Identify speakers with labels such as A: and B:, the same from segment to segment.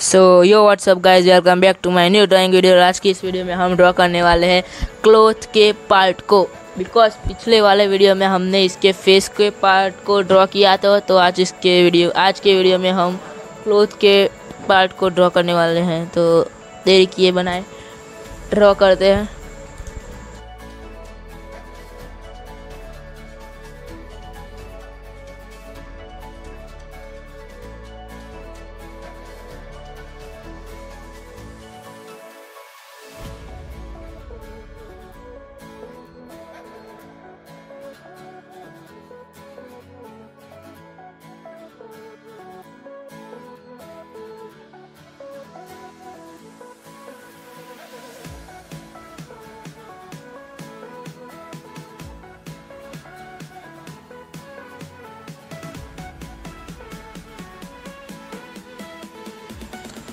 A: So yo what's up guys welcome back to my new drawing video आज की इस video में हम ड्रॉ करने वाले हैं क्लोथ के पार्ट को। बिकॉज़ पिछले वाले वीडियो में हमने इसके फेस के पार्ट को ड्रॉ किया था तो आज इसके वीडियो आज के वीडियो में हम क्लोथ के पार्ट को ड्रॉ करने वाले हैं। तो देरी किए बनाए ड्रॉ करते हैं।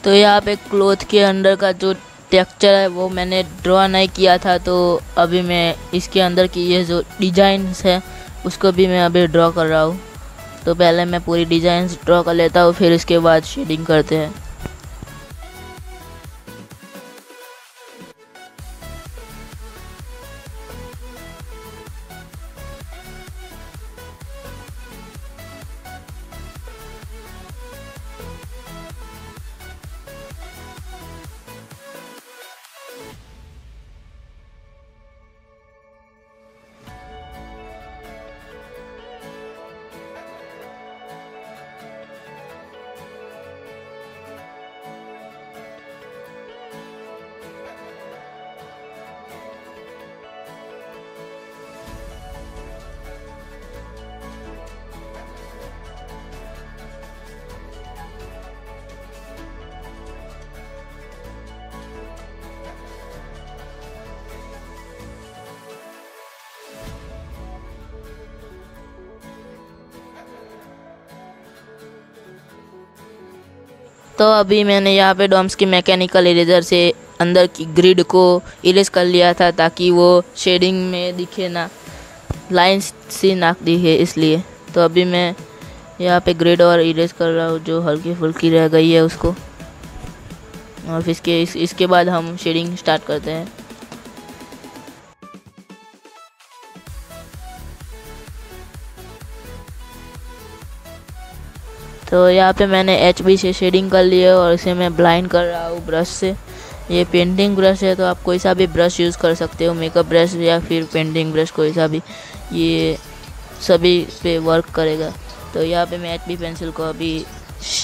A: तो यहाँ पे क्लोथ के अंदर का जो टेक्चर है, वो मैंने ड्रॉ नहीं किया था तो अभी मैं इसके अंदर की ये जो डिजाइंस है, उसको भी मैं अभी ड्रॉ कर रहा हूँ। तो पहले मैं पूरी डिजाइंस ड्रॉ कर लेता हूँ, फिर उसके बाद शेडिंग करते हैं। तो अभी मैंने यहाँ पे डॉम्स की मैकेनिकल इरेजर से अंदर की ग्रिड को इरेज कर लिया था ताकि वो शेडिंग में दिखे ना लाइंस सी नाक दिखे इसलिए। तो अभी मैं यहाँ पे ग्रिड और इरेज कर रहा हूँ जो हल्की फुल्की रह गई है उसको। और फिर इसके इस, इसके बाद हम शेडिंग स्टार्ट करते हैं। तो यहाँ पे मैंने एच बी से शेडिंग कर लिया और इसे मैं ब्लाइंड कर रहा हूँ ब्रश से। ये पेंटिंग ब्रश है तो आप कोई सा भी ब्रश यूज़ कर सकते हो मेकअप ब्रश या फिर पेंटिंग ब्रश कोई सा भी। ये सभी पे वर्क करेगा। तो यहाँ पे मैं एच बी पेंसिल को अभी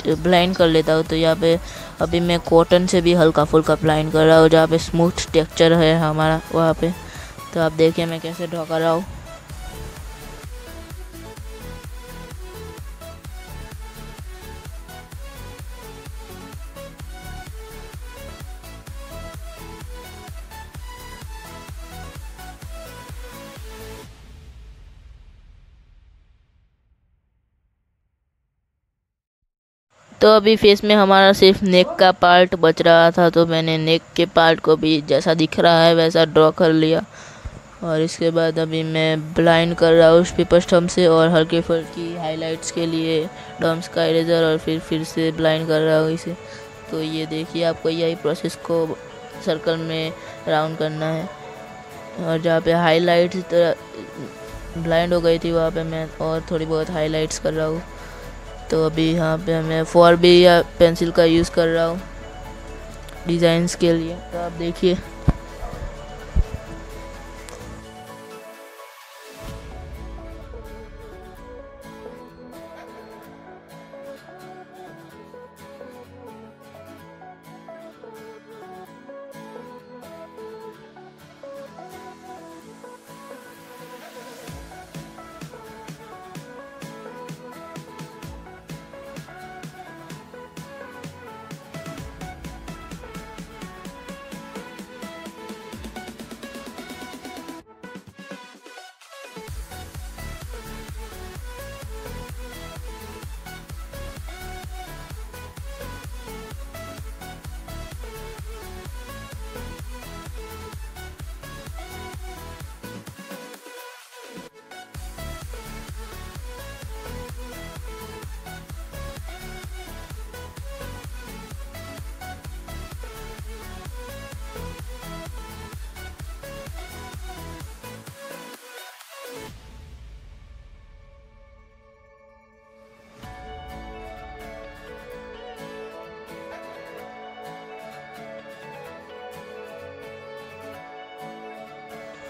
A: ब्लाइंड कर लेता हूँ तो यहाँ पे अभी मैं कॉटन से भी हल्का फुल्का ब्लाइंड कर रहा हूँ, जहाँ पे स्मूथ टेक्सचर है हमारा, वहाँ पे। तो आप देखिए मैं कैसे कर रहा हूँ। तो अभी फेस में हमारा सिर्फ़ नेक का पार्ट बच रहा था तो मैंने नेक के पार्ट को भी जैसा दिख रहा है वैसा ड्रॉ कर लिया। और इसके बाद अभी मैं ब्लाइंड कर रहा हूँ उस पेपर स्टम्प से और हल्के फुल्की हाइलाइट्स के लिए डम्स का इरेजर और फिर फिर से ब्लाइंड कर रहा हूँ इसे। तो ये देखिए, आपको यही प्रोसेस को सर्कल में राउंड करना है। और जहाँ पे हाईलाइट्स ब्लाइंड हो गई थी, वहाँ पे मैं और थोड़ी बहुत हाईलाइट्स कर रहा हूँ। तो अभी यहाँ पे मैं फोर बी या पेंसिल का यूज़ कर रहा हूँ डिज़ाइंस के लिए। तो आप देखिए।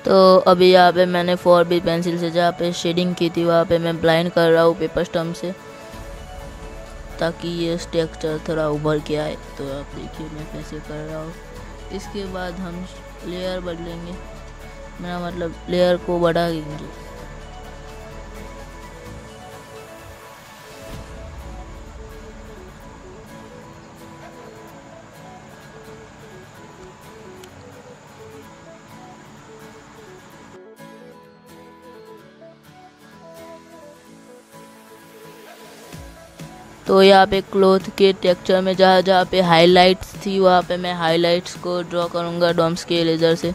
A: तो अभी यहाँ पे मैंने फोर बी पेंसिल से जहाँ पे शेडिंग की थी, वहाँ पे मैं ब्लाइंड कर रहा हूँ पेपर स्टम्प से, ताकि ये स्ट्रक्चर थोड़ा उभर के आए। तो आप देखिए मैं कैसे कर रहा हूँ। इसके बाद हम लेयर बदलेंगे। मेरा मतलब लेयर को बढ़ाएँगे तो यहाँ पे क्लोथ के टेक्चर में जहाँ जहाँ पे हाइलाइट्स थी, वहाँ पे मैं हाइलाइट्स को ड्रॉ करूँगा डॉम्स के लेज़र से।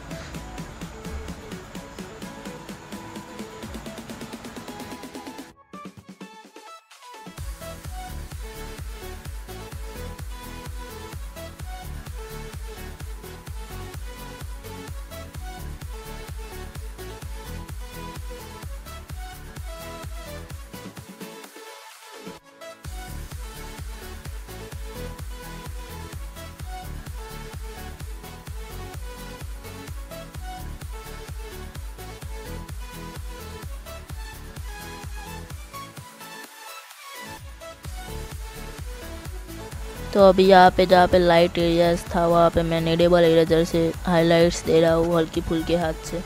A: तो अभी यहाँ पे जहाँ पे लाइट एरियाज़ था, वहाँ पे मैं नेडेबल इरेजर से हाइलाइट्स दे रहा हूँ हल्की फुल्के हाथ से,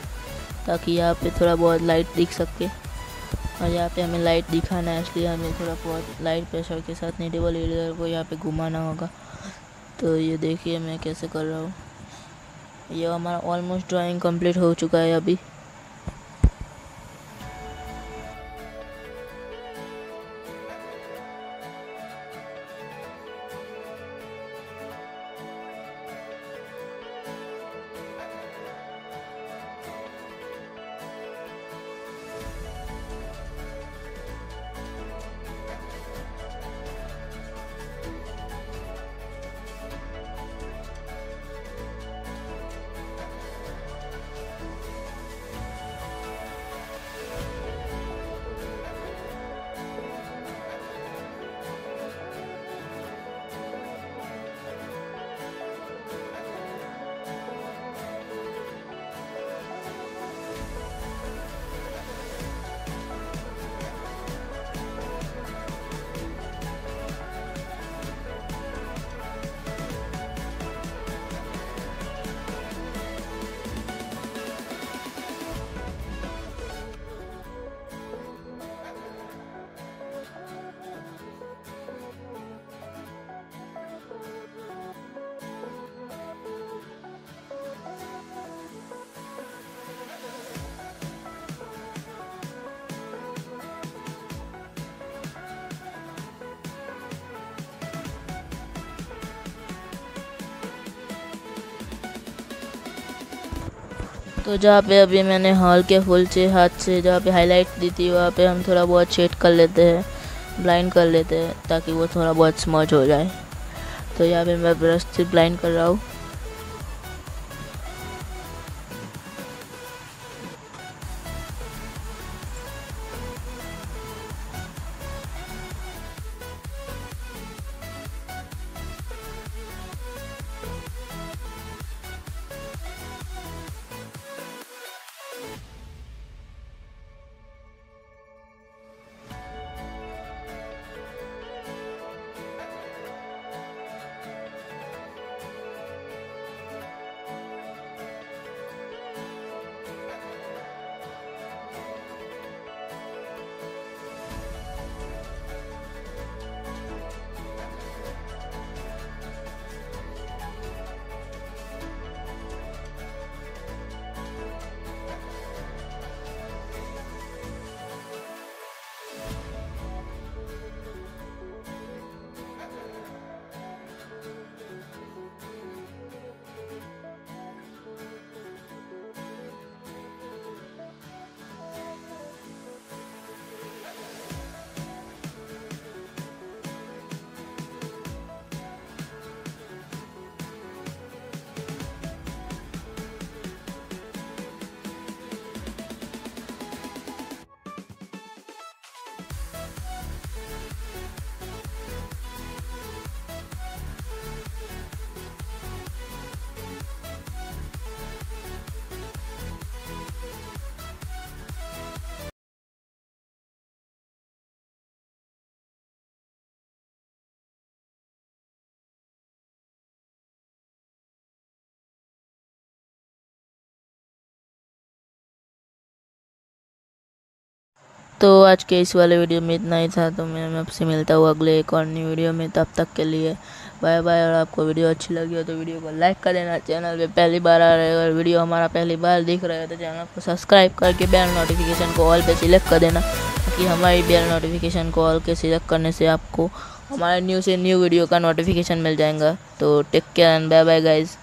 A: ताकि यहाँ पे थोड़ा बहुत लाइट दिख सके। और यहाँ पे हमें लाइट दिखाना है, इसलिए हमें थोड़ा बहुत लाइट प्रेशर के साथ नेडेबल इरेजर को यहाँ पे घुमाना होगा। तो ये देखिए मैं कैसे कर रहा हूँ। ये हमारा ऑलमोस्ट ड्राइंग कंप्लीट हो चुका है अभी। तो जहाँ पे अभी मैंने हॉल के फुल से हाथ से जहाँ पे हाईलाइट दी थी, वहाँ पे हम थोड़ा बहुत शेड कर लेते हैं ब्लाइंड कर लेते हैं, ताकि वो थोड़ा बहुत स्मज हो जाए। तो यहाँ पे मैं ब्रश से ब्लाइंड कर रहा हूँ। तो आज के इस वाले वीडियो में इतना ही था। तो मैं आपसे मिलता हूँ अगले एक और न्यू वीडियो में। तब तक के लिए बाय बाय और आपको वीडियो अच्छी लगी हो तो वीडियो को लाइक कर देना। चैनल पे पहली बार आ रहे हो और वीडियो हमारा पहली बार दिख रहा है तो चैनल को सब्सक्राइब करके बेल नोटिफिकेशन को ऑल पे सिलेक्ट कर देना। ताकि हमारी बेल नोटिफिकेशन को ऑल के सिलेक्ट करने से आपको हमारे न्यू से न्यू वीडियो का नोटिफिकेशन मिल जाएगा। तो take care and bye bye guys